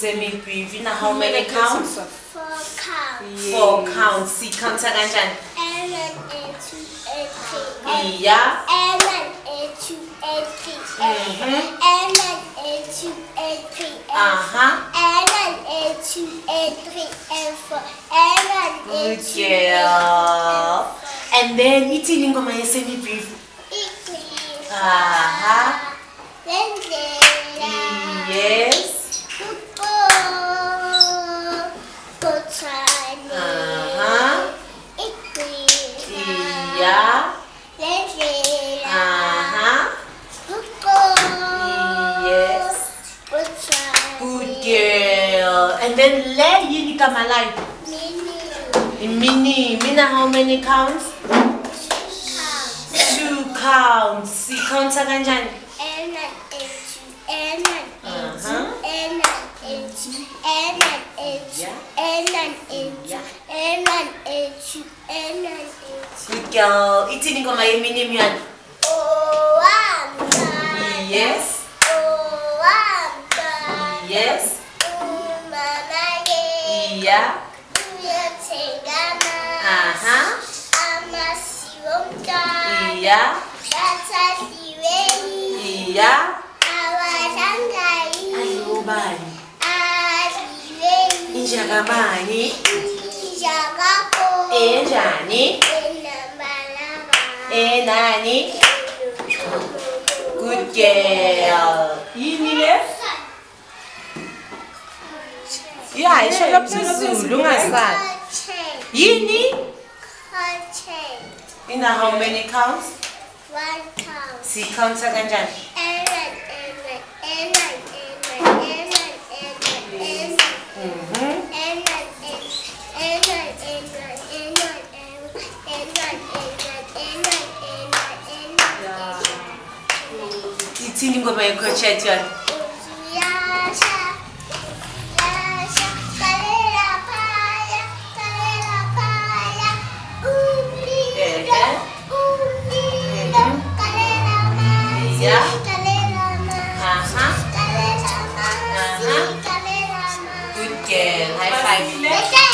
semibreve ina how many counts Four counts. four counts sikhawunta kanjani And then A two A three. iya And then A two A three. Mhm. And then A two A three. aha And then A two A three and four. And then A good two girl and then ithini ingoma ye-semibreve Equals. Aha. Then there. yes Football. Botany. aha Equals. iya Then there. aha Football. yes Botany. good and then le yini igama layo Mini. imini mina how many counts Counts. two counts sikhawunta kanjani And then A two. And then A two. Uh-huh. And then A two. And then A two. Yeah. And then A two. Yeah. And then A two. And then A two. good girl ithini ingoma yemini myani yeah. iya Kuya tengana. aha Ama siwonga. iya Tata siweni. iya Awasangai. ayobani Asiweni. injakabani Injakako. enjani Enambalaba. enani good girl yini le ya isho lobuzulu ungasali Curtain. yini Curtain. ina how many counts One count. sikhawunta kanjani Ellen, Ellen, Ellen, Ellen, Ellen, Ellen, Ellen. Mhm. ithini ingoma ye-crotchet yona good girl high five